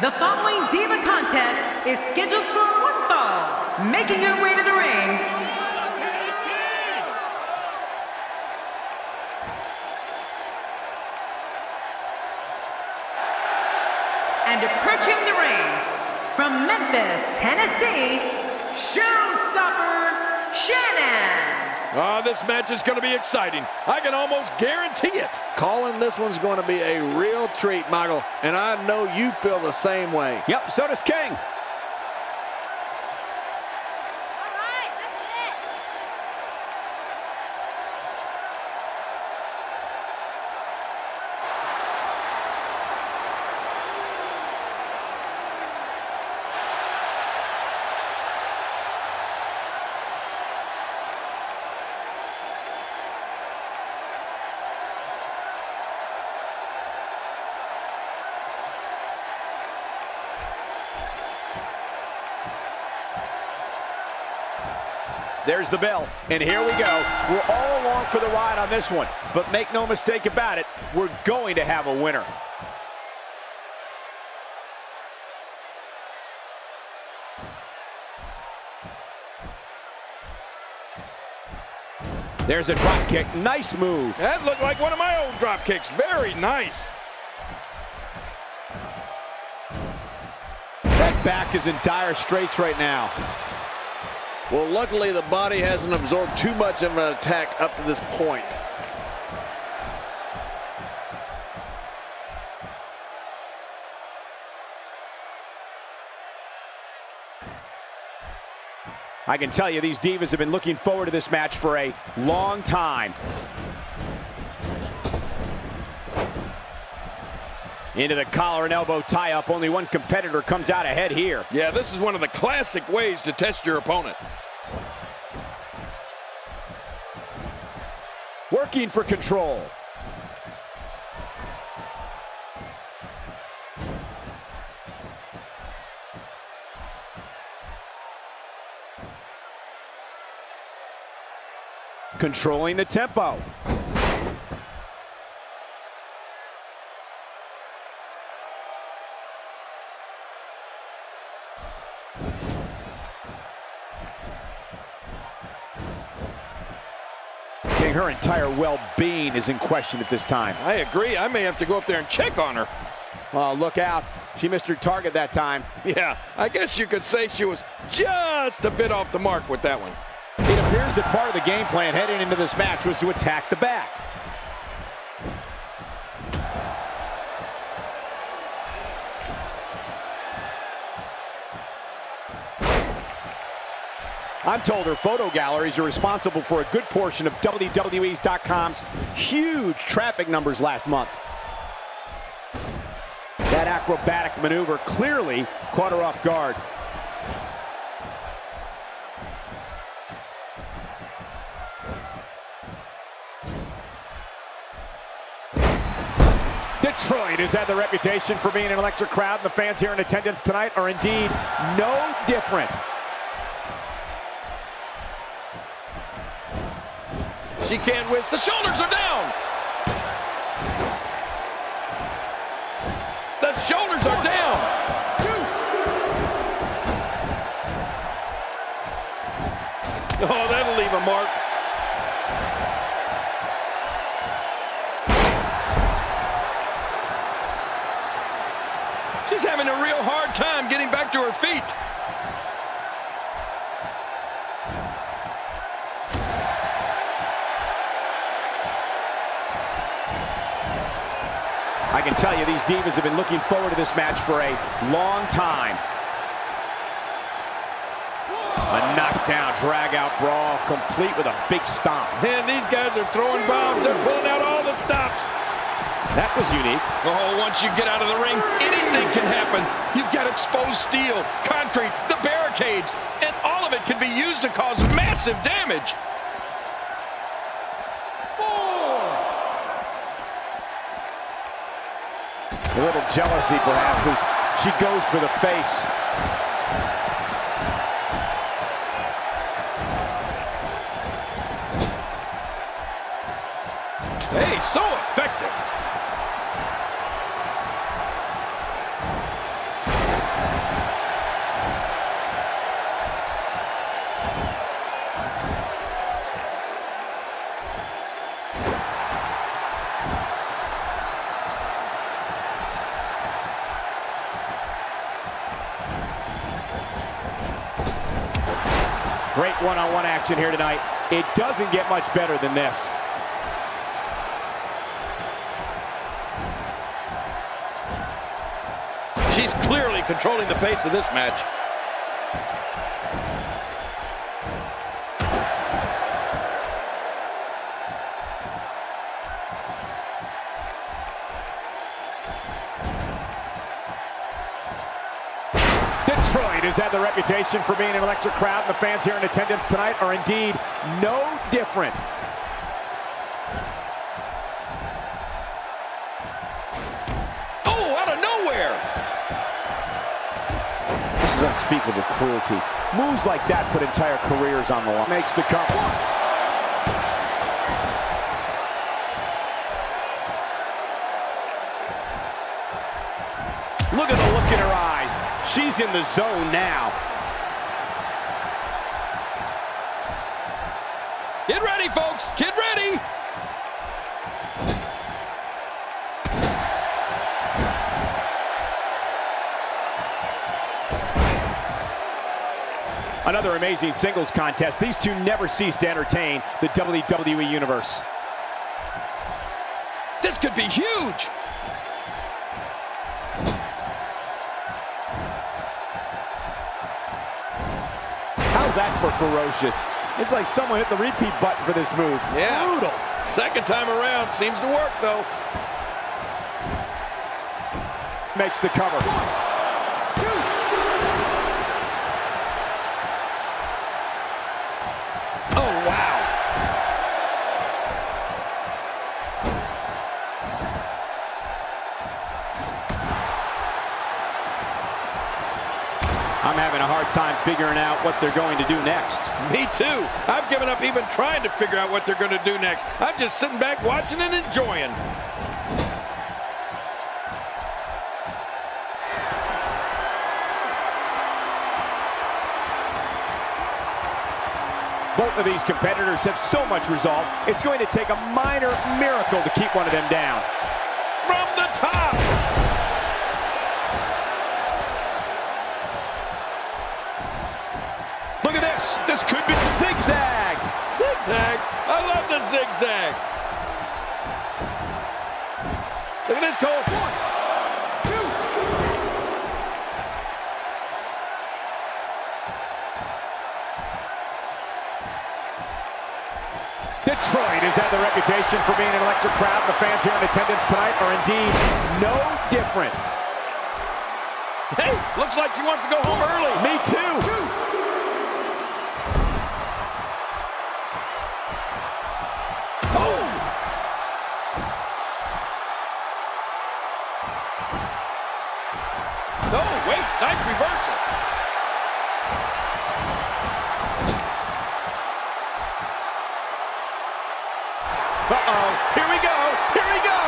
The following Diva contest is scheduled for one fall. Making her way to the ring. And approaching the ring from Memphis, Tennessee, Showstopper Shannon. Ah, this match is going to be exciting. I can almost guarantee it. Calling this one's going to be a real treat, Michael, and I know you feel the same way. Yep, so does King. There's the bell, and here we go. We're all along for the ride on this one, but make no mistake about it, we're going to have a winner. There's a drop kick. Nice move. That looked like one of my old drop kicks. Very nice. That back is in dire straits right now. Well, luckily the body hasn't absorbed too much of an attack up to this point. I can tell you these Divas have been looking forward to this match for a long time. Into the collar and elbow tie-up. Only one competitor comes out ahead here. Yeah, this is one of the classic ways to test your opponent. Working for control. Controlling the tempo. Her entire well-being is in question at this time. I agree. I may have to go up there and check on her. Well, look out. She missed her target that time. Yeah, I guess you could say she was just a bit off the mark with that one. It appears that part of the game plan heading into this match was to attack the back. I'm told her photo galleries are responsible for a good portion of WWE's.com's huge traffic numbers last month. That acrobatic maneuver clearly caught her off guard. Detroit has had the reputation for being an electric crowd, and the fans here in attendance tonight are indeed no different. She can't win. The shoulders are down. The shoulders are down. Oh, that'll leave a mark. She's having a real hard time getting back to her feet. I can tell you these Divas have been looking forward to this match for a long time. A knockdown, drag-out brawl, complete with a big stomp. Man, these guys are throwing bombs. They're pulling out all the stops. That was unique. Oh, once you get out of the ring, anything can happen. You've got exposed steel, concrete, the barricades, and all of it can be used to cause massive damage. A little jealousy, perhaps, as she goes for the face. Hey, so effective. Great one-on-one -on -one action here tonight. It doesn't get much better than this. She's clearly controlling the pace of this match. Detroit has had the reputation for being an electric crowd, and the fans here in attendance tonight are indeed no different. Oh, out of nowhere! This is unspeakable cruelty. Moves like that put entire careers on the line. Makes the cover. Look at the look in her eyes. She's in the zone now. Get ready, folks. Get ready. Another amazing singles contest. These two never cease to entertain the WWE Universe. This could be huge. How's that for ferocious? It's like someone hit the repeat button for this move. Yeah. Brutal. Second time around. Seems to work, though. Makes the cover. Hard time figuring out what they're going to do next. Me too. I've given up even trying to figure out what they're going to do next. I'm just sitting back watching and enjoying. Both of these competitors have so much resolve, it's going to take a minor miracle to keep one of them down. From the top. This. This could be Zigzag! zigzag. I love the zigzag. Look at this, Cole. One, two. Detroit has had the reputation for being an electric crowd. The fans here in attendance tonight are indeed no different. Hey, looks like she wants to go home early. Me too. Oh! Wait, nice reversal. Uh-oh. Here we go. Here we go.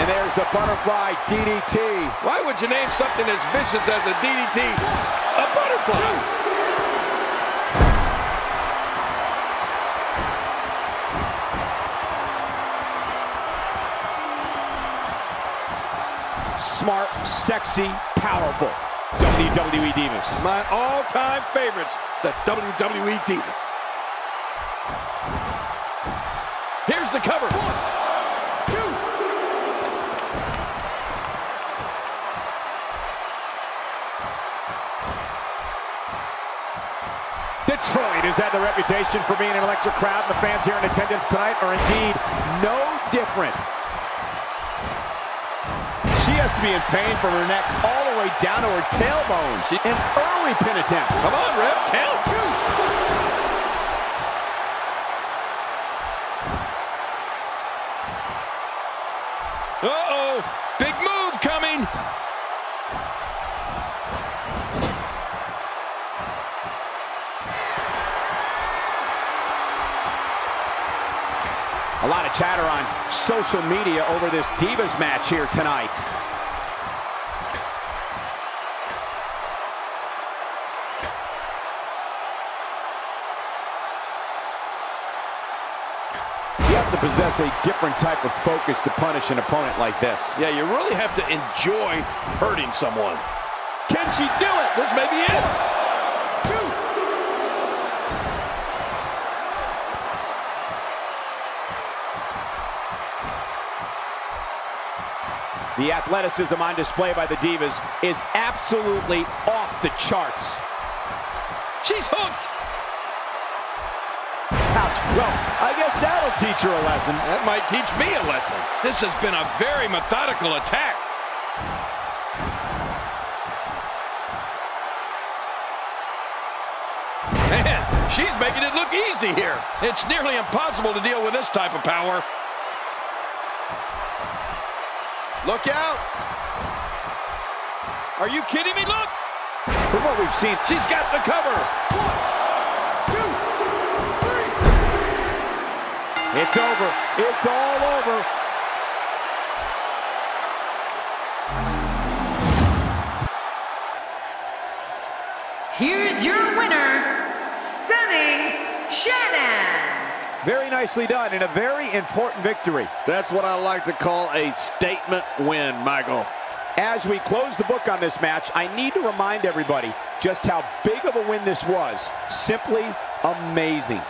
And there's the butterfly DDT. Why would you name something as vicious as a DDT a butterfly? Smart, sexy, powerful. WWE Divas. My all-time favorites, the WWE Divas. Here's the cover. One, two. Detroit has had the reputation for being an electric crowd, and the fans here in attendance tonight are indeed no different. She has to be in pain from her neck all the way down to her tailbone. She- An early pin attempt. Come on, ref, count. two. Uh-oh, big move coming. A lot of chatter on social media over this Divas match here tonight. You have to possess a different type of focus to punish an opponent like this. Yeah, you really have to enjoy hurting someone. Can she do it? This may be it. The athleticism on display by the Divas is absolutely off the charts. She's hooked. Ouch. Well, I guess that'll teach her a lesson. That might teach me a lesson. This has been a very methodical attack. Man, she's making it look easy here. It's nearly impossible to deal with this type of power. Look out. Are you kidding me? Look. From what we've seen, She's got the cover. One, two, three. it's over. It's all over. Here's your winner, Stunning Shannon. Very nicely done and a very important victory. That's what I like to call a statement win, Michael. As we close the book on this match, I need to remind everybody just how big of a win this was. Simply amazing.